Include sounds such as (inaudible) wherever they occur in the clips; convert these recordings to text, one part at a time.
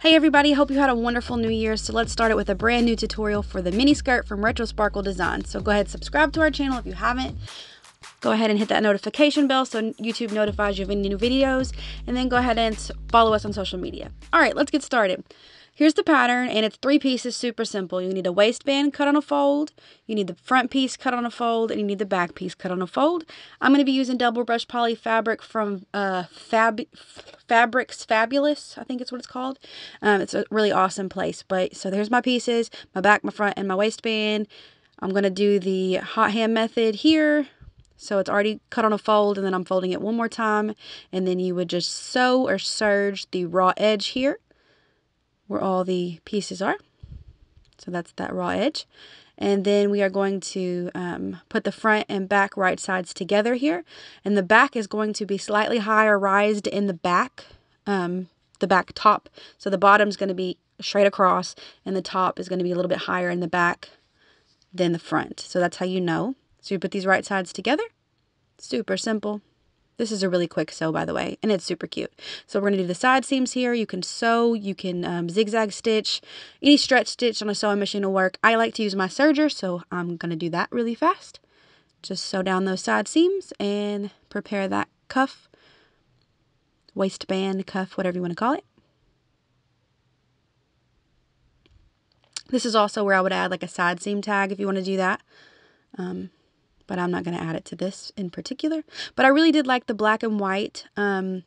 Hey everybody, hope you had a wonderful new year. So let's start it with a brand new tutorial for the mini skirt from Retro Sparkle Design. So go ahead and subscribe to our channel if you haven't. Go ahead and hit that notification bell so YouTube notifies you of any new videos. And then go ahead and follow us on social media. All right, let's get started. Here's the pattern and it's three pieces, super simple. You need a waistband cut on a fold, you need the front piece cut on a fold, and you need the back piece cut on a fold. I'm going to be using double brush poly fabric from uh, Fab Fabrics Fabulous, I think it's what it's called. Um, it's a really awesome place. But so there's my pieces, my back, my front, and my waistband. I'm going to do the hot hand method here. So it's already cut on a fold and then I'm folding it one more time. And then you would just sew or serge the raw edge here where all the pieces are. So that's that raw edge. And then we are going to um, put the front and back right sides together here. And the back is going to be slightly higher rised in the back, um, the back top. So the bottom is going to be straight across and the top is going to be a little bit higher in the back than the front. So that's how you know. So you put these right sides together. Super simple. This is a really quick sew, by the way, and it's super cute. So we're going to do the side seams here. You can sew, you can um, zigzag stitch, any stretch stitch on a sewing machine will work. I like to use my serger, so I'm going to do that really fast. Just sew down those side seams and prepare that cuff, waistband, cuff, whatever you want to call it. This is also where I would add like a side seam tag if you want to do that. Um, but I'm not going to add it to this in particular. But I really did like the black and white um,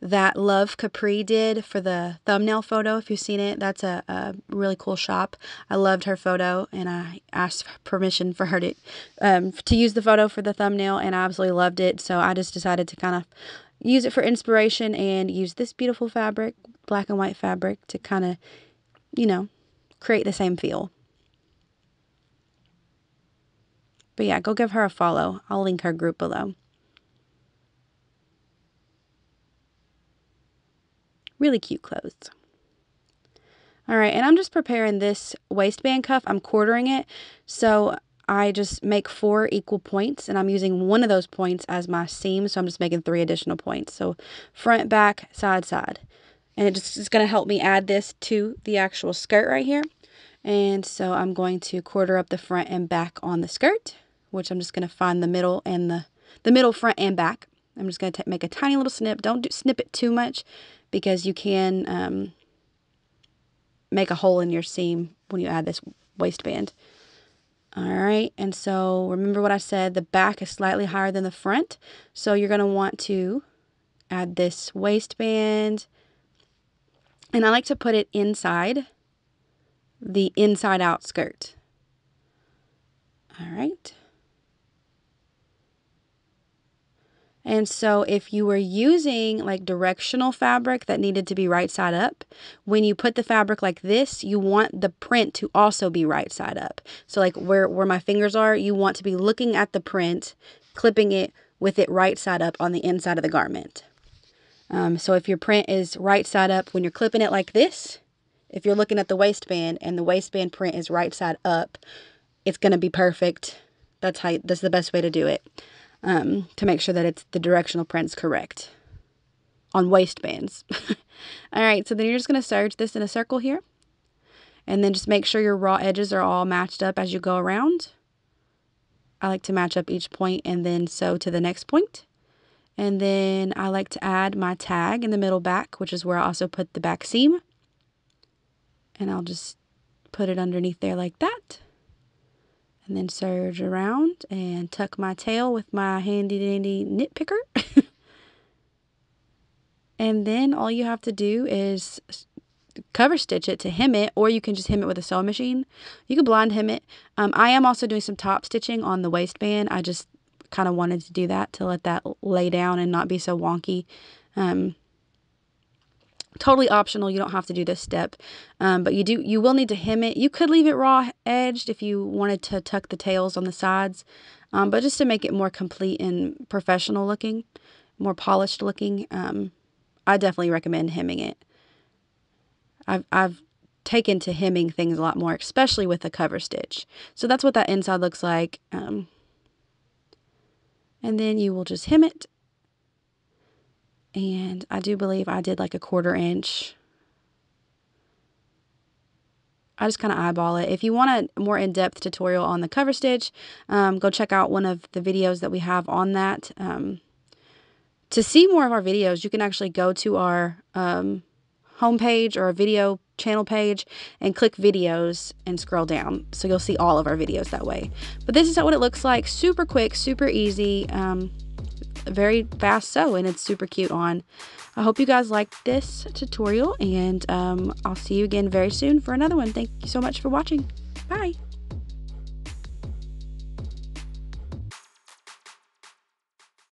that Love Capri did for the thumbnail photo. If you've seen it, that's a, a really cool shop. I loved her photo, and I asked permission for her to um, to use the photo for the thumbnail, and I absolutely loved it. So I just decided to kind of use it for inspiration and use this beautiful fabric, black and white fabric, to kind of, you know, create the same feel. But yeah, go give her a follow. I'll link her group below. Really cute clothes. All right, and I'm just preparing this waistband cuff. I'm quartering it. So I just make four equal points and I'm using one of those points as my seam. So I'm just making three additional points. So front, back, side, side. And it just is going to help me add this to the actual skirt right here. And so I'm going to quarter up the front and back on the skirt which I'm just going to find the middle and the, the middle, front, and back. I'm just going to make a tiny little snip. Don't do, snip it too much because you can um, make a hole in your seam when you add this waistband. All right, and so remember what I said, the back is slightly higher than the front. So you're going to want to add this waistband. And I like to put it inside the inside out skirt. All right. And so if you were using like directional fabric that needed to be right side up, when you put the fabric like this, you want the print to also be right side up. So like where, where my fingers are, you want to be looking at the print, clipping it with it right side up on the inside of the garment. Um, so if your print is right side up, when you're clipping it like this, if you're looking at the waistband and the waistband print is right side up, it's going to be perfect. That's how, that's the best way to do it um, to make sure that it's the directional print's correct on waistbands. (laughs) all right, so then you're just going to serge this in a circle here. And then just make sure your raw edges are all matched up as you go around. I like to match up each point and then sew to the next point. And then I like to add my tag in the middle back, which is where I also put the back seam. And I'll just put it underneath there like that and then serge around and tuck my tail with my handy dandy knit picker. (laughs) and then all you have to do is cover stitch it to hem it or you can just hem it with a sewing machine. You can blind hem it. Um, I am also doing some top stitching on the waistband. I just kind of wanted to do that to let that lay down and not be so wonky. Um, totally optional you don't have to do this step um, but you do you will need to hem it. You could leave it raw edged if you wanted to tuck the tails on the sides um, but just to make it more complete and professional looking more polished looking um, I definitely recommend hemming it. I've, I've taken to hemming things a lot more especially with a cover stitch. So that's what that inside looks like um, and then you will just hem it and I do believe I did like a quarter inch I just kind of eyeball it. If you want a more in-depth tutorial on the cover stitch, um, go check out one of the videos that we have on that. Um, to see more of our videos, you can actually go to our um, homepage or a video channel page and click videos and scroll down. So you'll see all of our videos that way. But this is what it looks like. Super quick, super easy, um, very fast sew and it's super cute on. I hope you guys liked this tutorial and um, I'll see you again very soon for another one. Thank you so much for watching. Bye.